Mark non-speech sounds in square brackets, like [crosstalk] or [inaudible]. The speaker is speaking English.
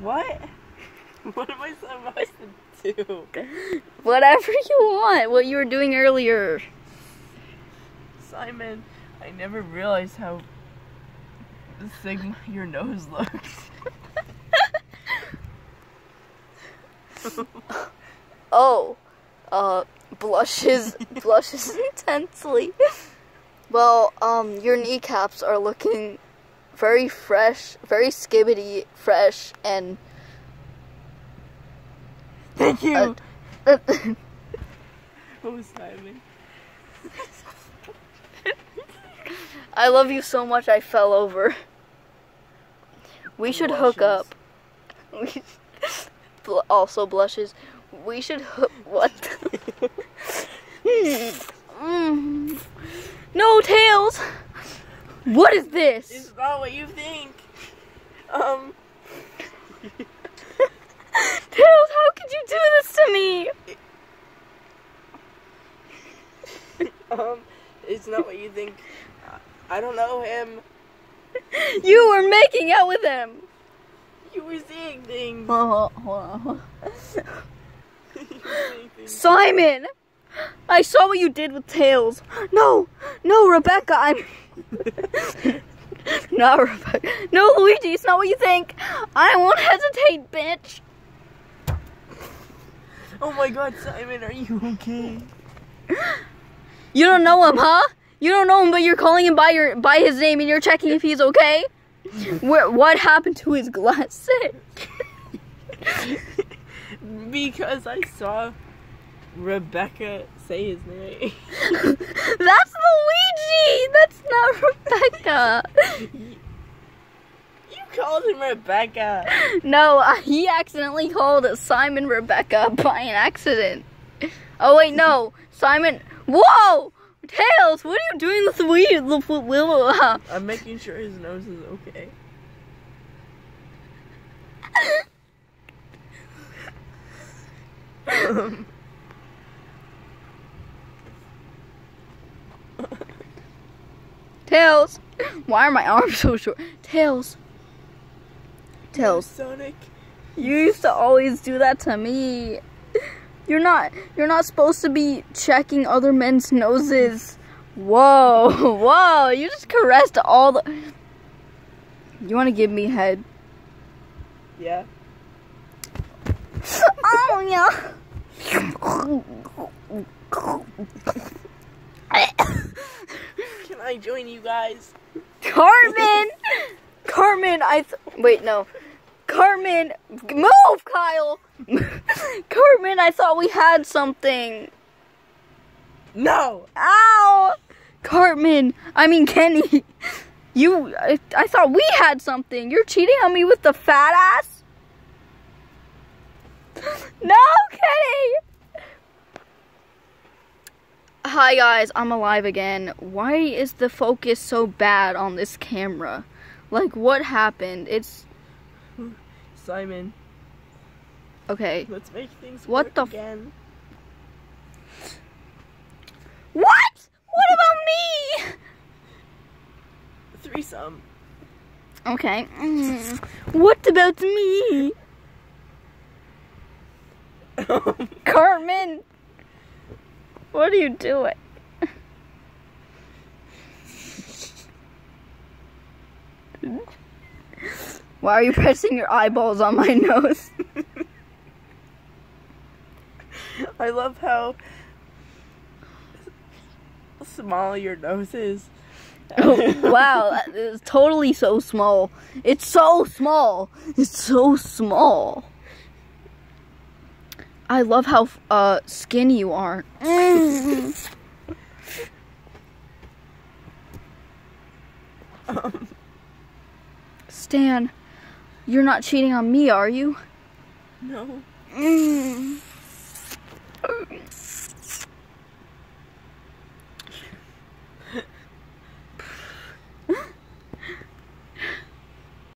What? [laughs] What am I supposed to do? Whatever you want. What you were doing earlier. Simon, I never realized how Sigma your nose looks. [laughs] Oh, uh, blushes, blushes [laughs] intensely. Well, um, your kneecaps are looking very fresh, very skibbity fresh, and Thank you. uh, [laughs] oh, Simon. [laughs] I love you so much I fell over. We should hook up. We [laughs] Bl- also blushes. We should hook. What? Mm. No tails. What is this? It's not what you think. Um, [laughs] Tails, how could you do this to me? [laughs] um, it's not what you think. I don't know him. [laughs] You were making out with him. You were seeing things. Oh, hold on, hold on. You were seeing things. Simon, I saw what you did with Tails. No, no, Rebecca, I'm. [laughs] not Rebecca. No, Luigi, it's not what you think. I won't hesitate, bitch. Oh my god, Simon, are you okay? You don't know him, huh? You don't know him, but you're calling him by your by his name and you're checking if he's okay. Where? What happened to his glasses? [laughs] because I saw Rebecca say his name. [laughs] That's Luigi. Rebecca. You called him Rebecca. No, uh, he accidentally called Simon Rebecca by an accident. Oh wait, no, Simon. Whoa, Tails, what are you doing with the weed? The f- little. Uh, I'm making sure his nose is okay. Um, [laughs] [laughs] Tails, [clears throat] why are my arms so short? Tails, Tails, Sonic. you used to always do that to me. [laughs] You're not. You're not supposed to be checking other men's noses. Whoa, [laughs] whoa! You just caressed all the. You want to give me head? Yeah. [laughs] Oh yeah. I join you guys? Carmen! [laughs] Carmen, I th- wait no. Carmen, move, Kyle. [laughs] Carmen, I thought we had something. No. Ow! Cartman, I mean Kenny. [laughs] You, I, I thought we had something. You're cheating on me with the fat ass? No, Kenny! Hi guys, I'm alive again. Why is the focus so bad on this camera? Like, what happened? It's, Simon, okay. let's make things What work the again. What? What about me? Threesome. Okay. mm, What about me? [laughs] Cartman! What are you doing? Why are you pressing your eyeballs on my nose? I love how small your nose is. Oh, wow, that is totally so small. It's so small. It's so small. I love how uh, skinny you are. Um, Stan, you're not cheating on me, are you? no. [laughs]